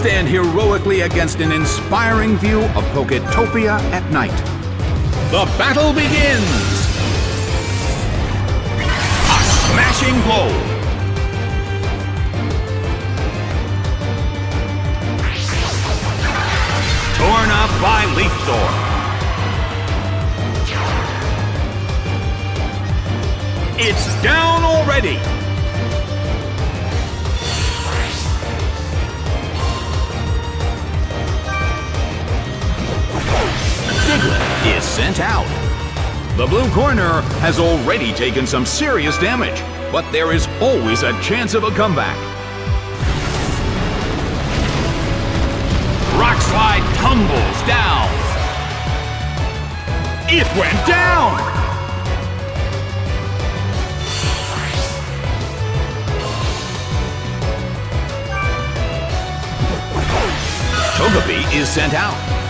stand heroically against an inspiring view of Poketopia at night. The battle begins! A smashing blow! Torn up by Leaf Storm. It's down already! Sent out. The blue corner has already taken some serious damage, but there is always a chance of a comeback. Rock slide tumbles down. It went down! Togepi is sent out.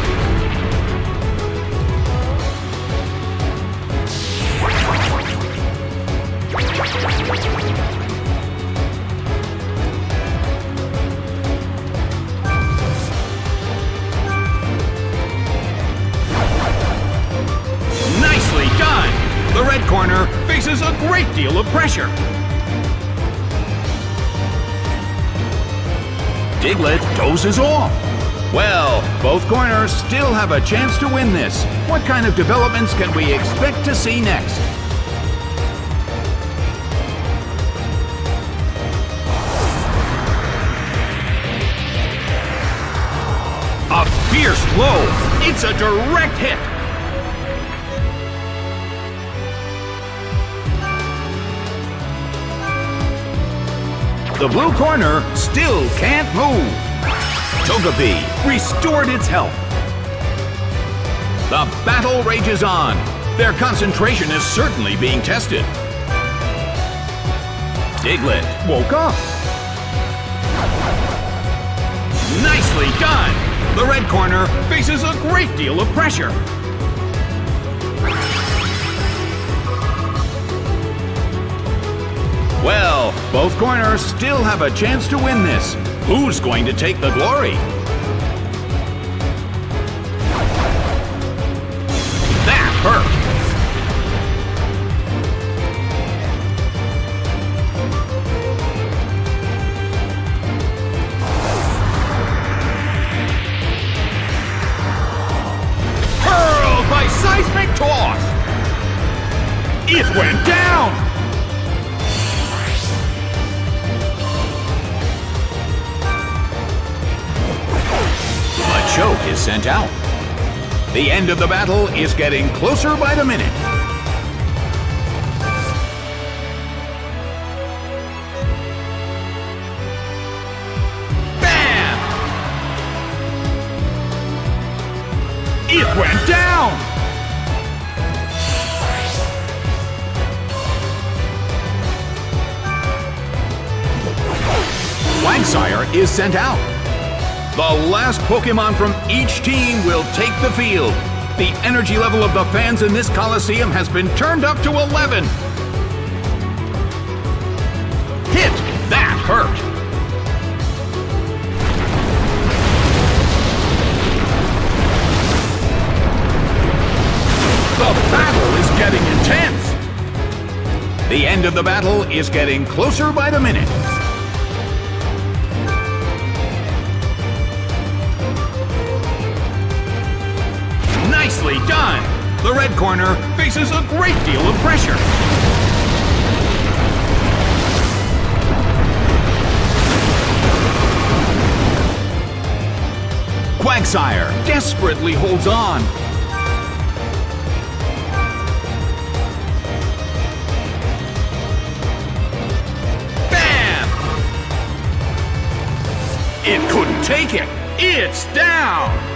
Great deal of pressure. Diglett dozes off. Well, both corners still have a chance to win this. What kind of developments can we expect to see next? A fierce blow! It's a direct hit! The blue corner still can't move. Togepi restored its health. The battle rages on. Their concentration is certainly being tested. Diglett woke up. Nicely done! The red corner faces a great deal of pressure. Well, both corners still have a chance to win this. Who's going to take the glory? That hurt! Sent out. The end of the battle is getting closer by the minute. Bam! It went down! Quagsire is sent out. The last Pokemon from each team will take the field. The energy level of the fans in this Coliseum has been turned up to 11. Hit! That hurt! The battle is getting intense. The end of the battle is getting closer by the minute. Faces a great deal of pressure. Quagsire desperately holds on. Bam! It couldn't take it. It's down!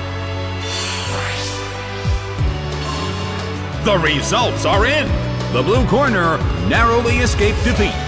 The results are in. The blue corner narrowly escaped defeat.